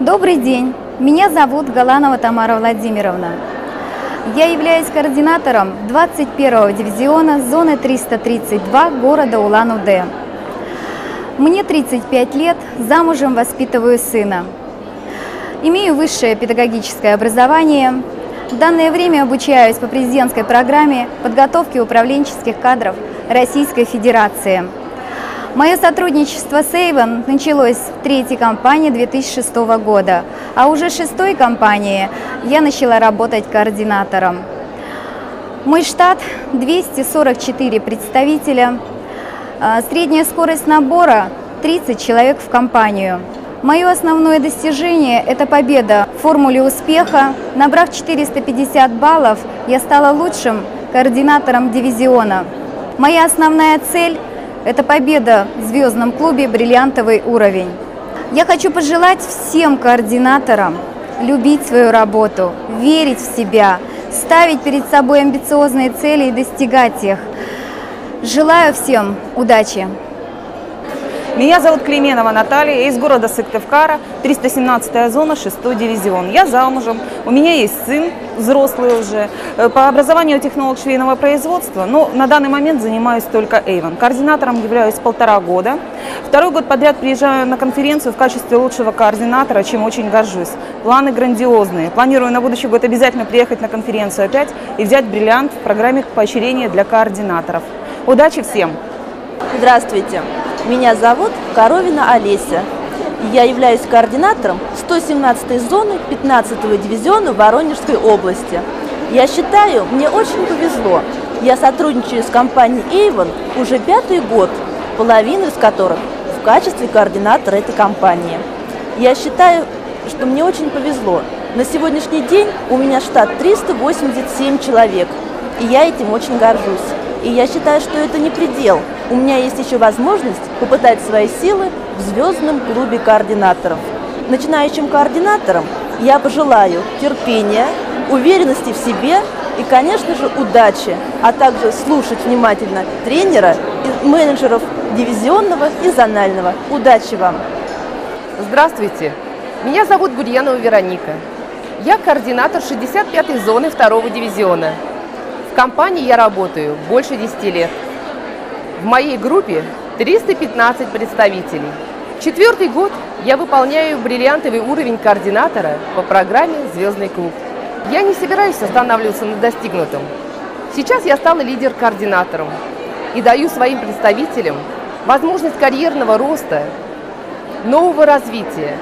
Добрый день, меня зовут Галанова Тамара Владимировна. Я являюсь координатором 21-го дивизиона зоны 332 города Улан-Удэ. Мне 35 лет, замужем воспитываю сына. Имею высшее педагогическое образование. В данное время обучаюсь по президентской программе подготовки управленческих кадров Российской Федерации – Мое сотрудничество с Avon началось в третьей компании 2006 года, а уже в шестой компании я начала работать координатором. Мой штат 244 представителя, а, средняя скорость набора 30 человек в компанию. Мое основное достижение – это победа в формуле успеха. Набрав 450 баллов, я стала лучшим координатором дивизиона. Моя основная цель это победа в звездном клубе «Бриллиантовый уровень». Я хочу пожелать всем координаторам любить свою работу, верить в себя, ставить перед собой амбициозные цели и достигать их. Желаю всем удачи! Меня зовут Клеменова Наталья, я из города Сыктывкара, 317-я зона, 6 дивизион. Я замужем, у меня есть сын, взрослый уже, э, по образованию технолог швейного производства, но на данный момент занимаюсь только Avon. Координатором являюсь полтора года. Второй год подряд приезжаю на конференцию в качестве лучшего координатора, чем очень горжусь. Планы грандиозные. Планирую на будущий год обязательно приехать на конференцию опять и взять бриллиант в программе поощрения для координаторов. Удачи всем! Здравствуйте! Меня зовут Коровина Олеся. Я являюсь координатором 117-й зоны 15-го дивизиона Воронежской области. Я считаю, мне очень повезло. Я сотрудничаю с компанией Avon уже пятый год, половину из которых в качестве координатора этой компании. Я считаю, что мне очень повезло. На сегодняшний день у меня штат 387 человек, и я этим очень горжусь. И я считаю, что это не предел. У меня есть еще возможность попытать свои силы в звездном клубе координаторов. Начинающим координаторам я пожелаю терпения, уверенности в себе и, конечно же, удачи, а также слушать внимательно тренера и менеджеров дивизионного и зонального. Удачи вам! Здравствуйте! Меня зовут Гурьянова Вероника. Я координатор 65-й зоны 2 дивизиона – в компании я работаю больше 10 лет. В моей группе 315 представителей. Четвертый год я выполняю бриллиантовый уровень координатора по программе «Звездный клуб». Я не собираюсь останавливаться на достигнутом. Сейчас я стала лидер-координатором и даю своим представителям возможность карьерного роста, нового развития.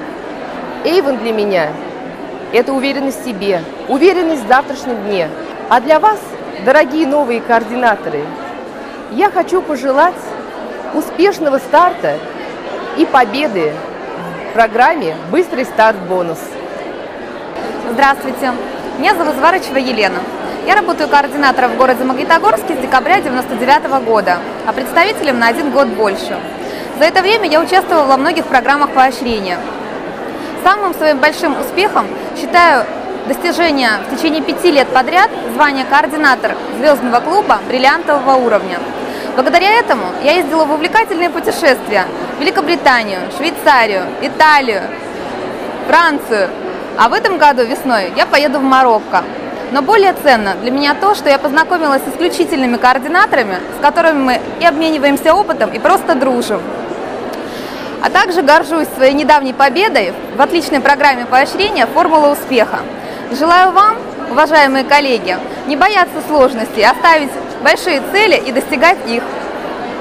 Эйвен для меня – это уверенность в себе, уверенность в завтрашнем дне. А для вас – Дорогие новые координаторы, я хочу пожелать успешного старта и победы в программе «Быстрый старт бонус». Здравствуйте, меня зовут Зварычева Елена. Я работаю координатором в городе Магнитогорске с декабря 1999 года, а представителем на один год больше. За это время я участвовала во многих программах поощрения. Самым своим большим успехом считаю достижение в течение пяти лет подряд звания координатор звездного клуба бриллиантового уровня. Благодаря этому я ездила в увлекательные путешествия в Великобританию, Швейцарию, Италию, Францию. А в этом году весной я поеду в Марокко. Но более ценно для меня то, что я познакомилась с исключительными координаторами, с которыми мы и обмениваемся опытом, и просто дружим. А также горжусь своей недавней победой в отличной программе поощрения «Формула успеха», Желаю вам, уважаемые коллеги, не бояться сложностей, оставить большие цели и достигать их.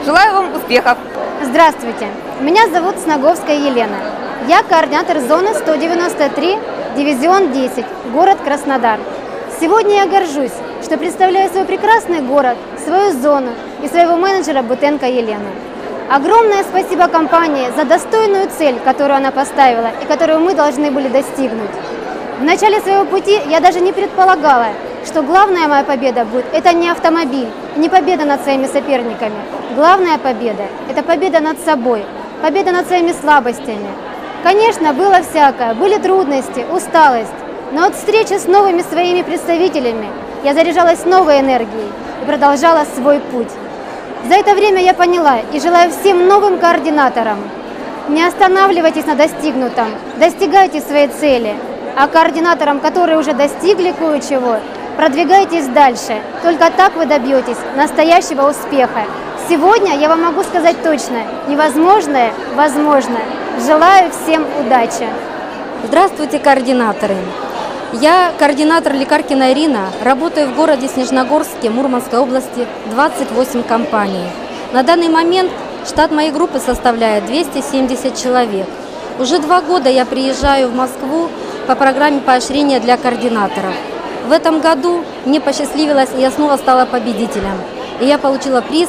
Желаю вам успехов! Здравствуйте, меня зовут Снаговская Елена. Я координатор зоны 193, дивизион 10, город Краснодар. Сегодня я горжусь, что представляю свой прекрасный город, свою зону и своего менеджера Бутенко Елену. Огромное спасибо компании за достойную цель, которую она поставила и которую мы должны были достигнуть. В начале своего пути я даже не предполагала, что главная моя победа будет – это не автомобиль, не победа над своими соперниками. Главная победа – это победа над собой, победа над своими слабостями. Конечно, было всякое, были трудности, усталость, но от встречи с новыми своими представителями я заряжалась новой энергией и продолжала свой путь. За это время я поняла и желаю всем новым координаторам Не останавливайтесь на достигнутом, достигайте своей цели. А координаторам, которые уже достигли кое-чего, продвигайтесь дальше. Только так вы добьетесь настоящего успеха. Сегодня я вам могу сказать точно, невозможное возможно. Желаю всем удачи! Здравствуйте, координаторы! Я координатор Лекаркина Ирина, работаю в городе Снежногорске, Мурманской области, 28 компаний. На данный момент штат моей группы составляет 270 человек. Уже два года я приезжаю в Москву по программе поощрения для координаторов. В этом году мне посчастливилось, и я снова стала победителем. И я получила приз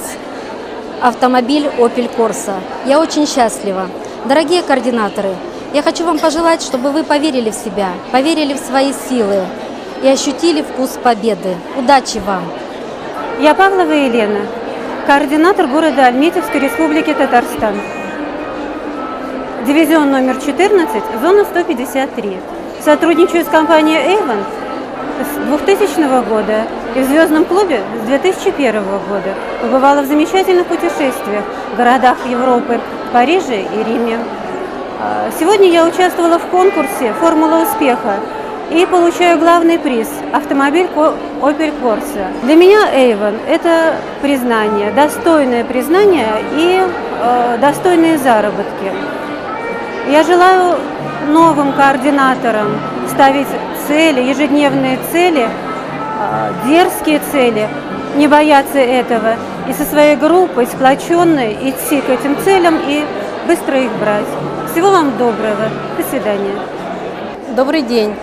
автомобиль Opel Corsa. Я очень счастлива. Дорогие координаторы, я хочу вам пожелать, чтобы вы поверили в себя, поверили в свои силы и ощутили вкус победы. Удачи вам! Я Павлова Елена, координатор города Альметьевской Республики Татарстан. Дивизион номер 14, зона 153. Сотрудничаю с компанией Avon с 2000 года и в «Звездном клубе» с 2001 года. Побывала в замечательных путешествиях в городах Европы, Париже и Риме. А, сегодня я участвовала в конкурсе «Формула успеха» и получаю главный приз – автомобиль Opel Corsa. Для меня Avon – это признание, достойное признание и э, достойные заработки. Я желаю новым координаторам ставить цели, ежедневные цели, э, дерзкие цели, не бояться этого и со своей группой сплоченной идти к этим целям и быстро их брать. Всего вам доброго. До свидания. Добрый день.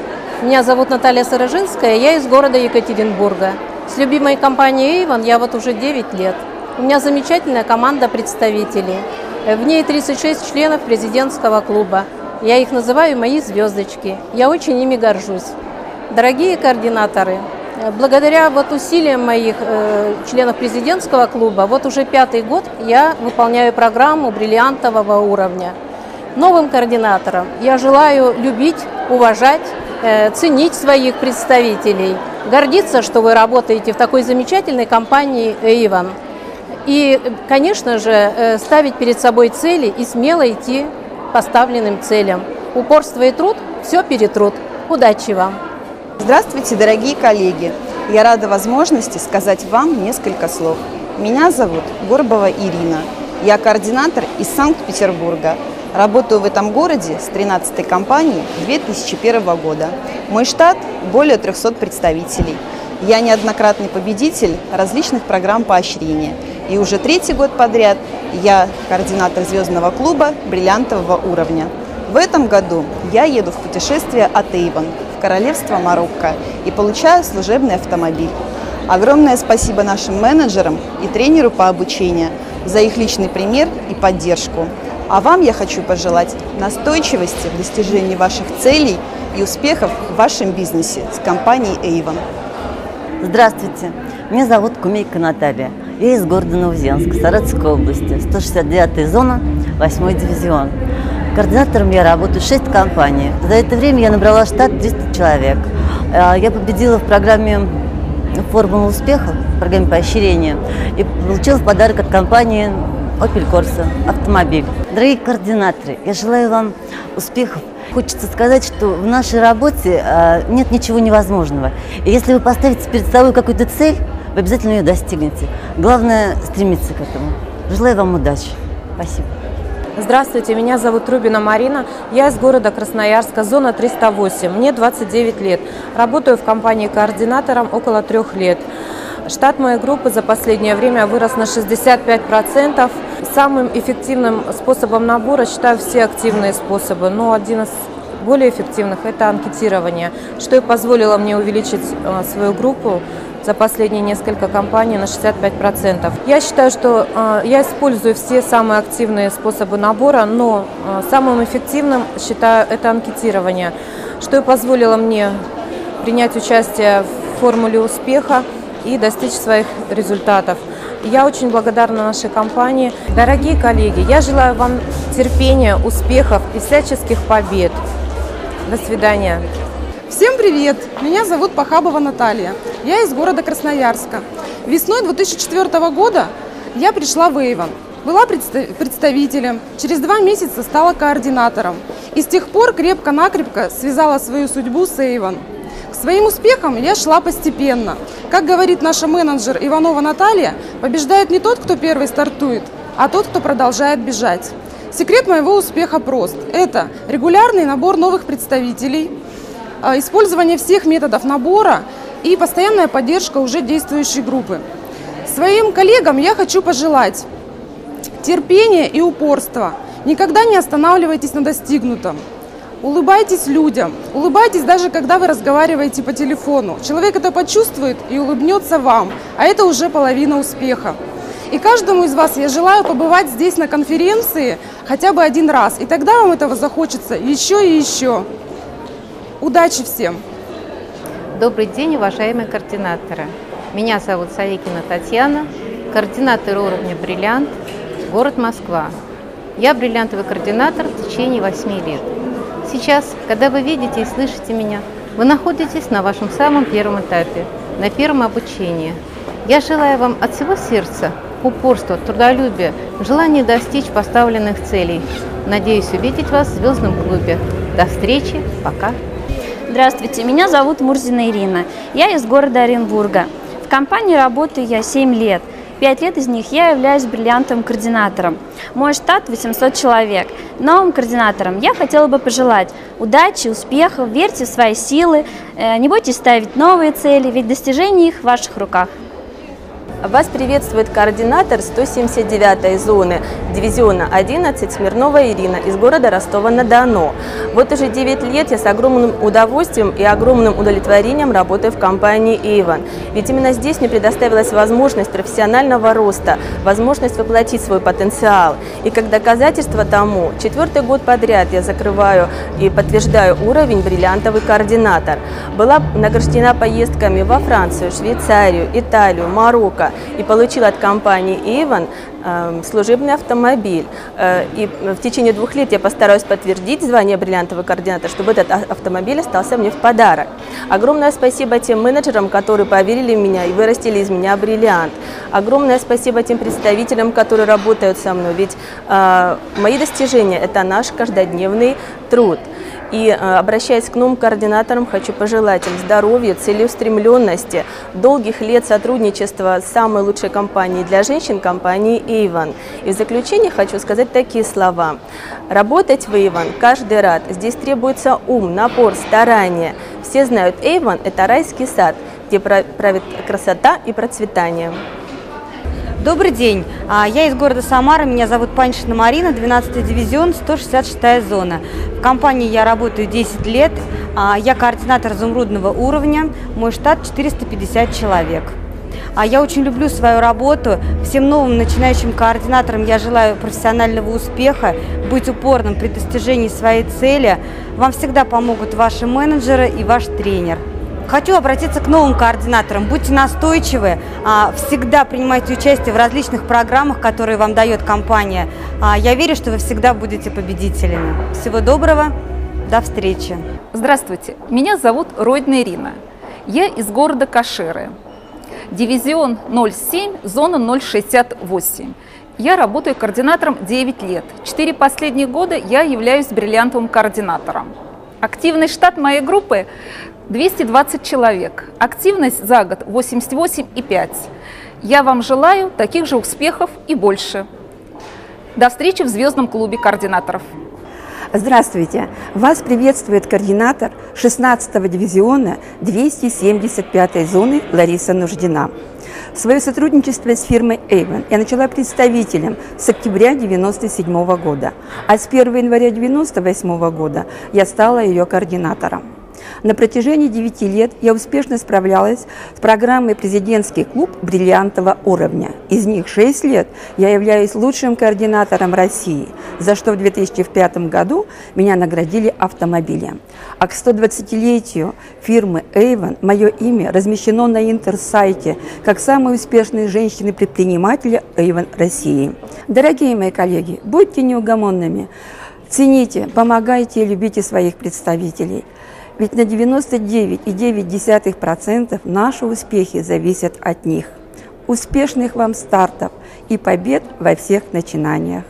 Меня зовут Наталья Сарожинская, я из города Екатеринбурга. С любимой компанией Avon я вот уже 9 лет. У меня замечательная команда представителей. В ней 36 членов президентского клуба. Я их называю «мои звездочки». Я очень ими горжусь. Дорогие координаторы, благодаря вот усилиям моих э, членов президентского клуба, вот уже пятый год я выполняю программу бриллиантового уровня – новым координаторам я желаю любить, уважать, э, ценить своих представителей, гордиться, что вы работаете в такой замечательной компании «Эйван». И, конечно же, э, ставить перед собой цели и смело идти поставленным целям. Упорство и труд все перетрут. Удачи вам! Здравствуйте, дорогие коллеги! Я рада возможности сказать вам несколько слов. Меня зовут Горбова Ирина. Я координатор из Санкт-Петербурга. Работаю в этом городе с 13-й компанией 2001 года. Мой штат – более 300 представителей. Я неоднократный победитель различных программ поощрения. И уже третий год подряд я координатор звездного клуба бриллиантового уровня. В этом году я еду в путешествие от Эйвон в королевство Марокко и получаю служебный автомобиль. Огромное спасибо нашим менеджерам и тренеру по обучению за их личный пример и поддержку. А вам я хочу пожелать настойчивости в достижении ваших целей и успехов в вашем бизнесе с компанией Avon. Здравствуйте, меня зовут Кумейка Наталья. Я из города Новоземск, Саратовской области, 169-я зона, 8 дивизион. Координатором я работаю 6 компаний. За это время я набрала штат 300 человек. А, я победила в программе «Формула успеха», в программе поощрения, и получила в подарок от компании Opel Corsa, автомобиль. Дорогие координаторы, я желаю вам успехов. Хочется сказать, что в нашей работе э, нет ничего невозможного. И если вы поставите перед собой какую-то цель, вы обязательно ее достигнете. Главное стремиться к этому. Желаю вам удачи. Спасибо. Здравствуйте, меня зовут Рубина Марина. Я из города Красноярска, зона 308. Мне 29 лет. Работаю в компании координатором около трех лет. Штат моей группы за последнее время вырос на 65%. Самым эффективным способом набора считаю все активные способы, но один из более эффективных – это анкетирование, что и позволило мне увеличить э, свою группу за последние несколько компаний на 65%. Я считаю, что э, я использую все самые активные способы набора, но э, самым эффективным считаю это анкетирование, что и позволило мне принять участие в формуле успеха и достичь своих результатов. Я очень благодарна нашей компании. Дорогие коллеги, я желаю вам терпения, успехов и всяческих побед. До свидания. Всем привет! Меня зовут Пахабова Наталья. Я из города Красноярска. Весной 2004 года я пришла в Эйвон. Была представителем, через два месяца стала координатором. И с тех пор крепко-накрепко связала свою судьбу с Эйвон. К своим успехам я шла постепенно. Как говорит наша менеджер Иванова Наталья, побеждает не тот, кто первый стартует, а тот, кто продолжает бежать. Секрет моего успеха прост. Это регулярный набор новых представителей, а, использование всех методов набора и постоянная поддержка уже действующей группы. Своим коллегам я хочу пожелать терпения и упорства. Никогда не останавливайтесь на достигнутом. Улыбайтесь людям. Улыбайтесь даже, когда вы разговариваете по телефону. Человек это почувствует и улыбнется вам. А это уже половина успеха. И каждому из вас я желаю побывать здесь на конференции хотя бы один раз. И тогда вам этого захочется еще и еще. Удачи всем! Добрый день, уважаемые координаторы. Меня зовут Савикина Татьяна, координатор уровня «Бриллиант», город Москва. Я бриллиантовый координатор в течение 8 лет. Сейчас, когда вы видите и слышите меня, вы находитесь на вашем самом первом этапе, на первом обучении. Я желаю вам от всего сердца упорства, трудолюбия, желания достичь поставленных целей. Надеюсь увидеть вас в звездном клубе. До встречи, пока. Здравствуйте, меня зовут Мурзина Ирина. Я из города Оренбурга. В компании работаю я 7 лет. Пять лет из них я являюсь бриллиантовым координатором. Мой штат 800 человек. Новым координаторам я хотела бы пожелать удачи, успехов, верьте в свои силы, э, не бойтесь ставить новые цели, ведь достижение их в ваших руках. Вас приветствует координатор 179-й зоны дивизиона 11 Смирнова Ирина из города Ростова-на-Дону. Вот уже 9 лет я с огромным удовольствием и огромным удовлетворением работаю в компании «Эйвон». Ведь именно здесь мне предоставилась возможность профессионального роста, возможность воплотить свой потенциал. И как доказательство тому, четвертый год подряд я закрываю и подтверждаю уровень бриллиантовый координатор. Была награждена поездками во Францию, Швейцарию, Италию, Марокко, и получил от компании эм, служебный автомобиль. Э, и в течение двух лет я постараюсь подтвердить звание бриллиантового координатора, чтобы этот автомобиль остался мне в подарок. Огромное спасибо тем менеджерам, которые поверили в меня и вырастили из меня бриллиант. Огромное спасибо тем представителям, которые работают со мной, ведь э, мои достижения – это наш каждодневный труд. И э, обращаясь к новым координаторам, хочу пожелать им здоровья, целеустремленности, долгих лет сотрудничества с самой лучшей компанией для женщин, компанией Avon. И в заключение хочу сказать такие слова. Работать в Avon каждый рад. Здесь требуется ум, напор, старание. Все знают, Avon – это райский сад, где правит красота и процветание. Добрый день, а, я из города Самара, меня зовут Паншина Марина, 12 дивизион, 166 зона. В компании я работаю 10 лет, а, я координатор изумрудного уровня, мой штат 450 человек. А я очень люблю свою работу. Всем новым начинающим координаторам я желаю профессионального успеха, быть упорным при достижении своей цели. Вам всегда помогут ваши менеджеры и ваш тренер. Хочу обратиться к новым координаторам. Будьте настойчивы, а, всегда принимайте участие в различных программах, которые вам дает компания. А, я верю, что вы всегда будете победителями. Всего доброго, до встречи. Здравствуйте, меня зовут Ройдна Ирина. Я из города Каширы. Дивизион 07, зона 068. Я работаю координатором 9 лет. Четыре последние года я являюсь бриллиантовым координатором. Активный штат моей группы 220 человек. Активность за год 88,5. Я вам желаю таких же успехов и больше. До встречи в Звездном клубе координаторов. Здравствуйте! Вас приветствует координатор 16-го дивизиона 275-й зоны Лариса Нуждина. Свое сотрудничество с фирмой Avon я начала представителем с октября 1997 года, а с 1 января 1998 года я стала ее координатором. На протяжении 9 лет я успешно справлялась с программой «Президентский клуб бриллиантового уровня». Из них 6 лет я являюсь лучшим координатором России, за что в 2005 году меня наградили автомобилем. А к 120-летию фирмы Avon мое имя размещено на интерсайте как самые успешные женщины-предприниматели Avon России. Дорогие мои коллеги, будьте неугомонными. Цените, помогайте и любите своих представителей – ведь на 99,9% наши успехи зависят от них. Успешных вам стартов и побед во всех начинаниях.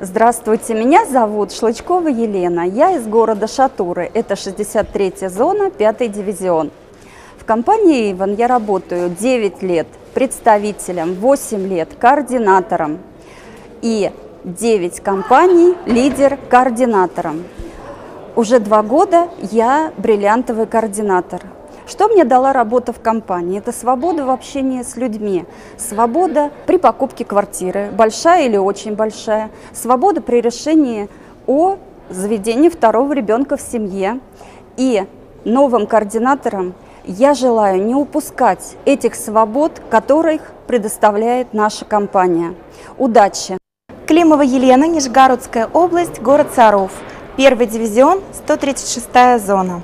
Здравствуйте, меня зовут Шлычкова Елена. Я из города Шатуры. Это 63-я зона, 5 дивизион. В компании Иван я работаю 9 лет представителем, 8 лет координатором и 9 компаний лидер-координатором. Уже два года я бриллиантовый координатор. Что мне дала работа в компании? Это свобода в общении с людьми, свобода при покупке квартиры, большая или очень большая, свобода при решении о заведении второго ребенка в семье. И новым координаторам я желаю не упускать этих свобод, которых предоставляет наша компания. Удачи! Климова Елена, Нижегородская область, город Саров. Первый дивизион, 136-я зона.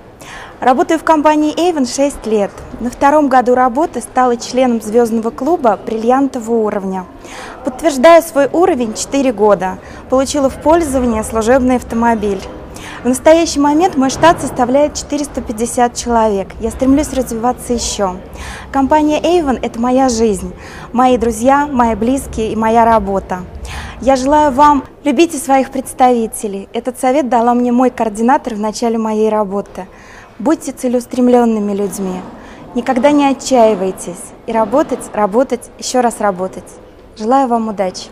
Работаю в компании Avon 6 лет. На втором году работы стала членом звездного клуба бриллиантового уровня. Подтверждая свой уровень 4 года, получила в пользование служебный автомобиль. В настоящий момент мой штат составляет 450 человек. Я стремлюсь развиваться еще. Компания Avon – это моя жизнь, мои друзья, мои близкие и моя работа. Я желаю вам любите своих представителей. Этот совет дала мне мой координатор в начале моей работы. Будьте целеустремленными людьми. Никогда не отчаивайтесь. И работать, работать, еще раз работать. Желаю вам удачи.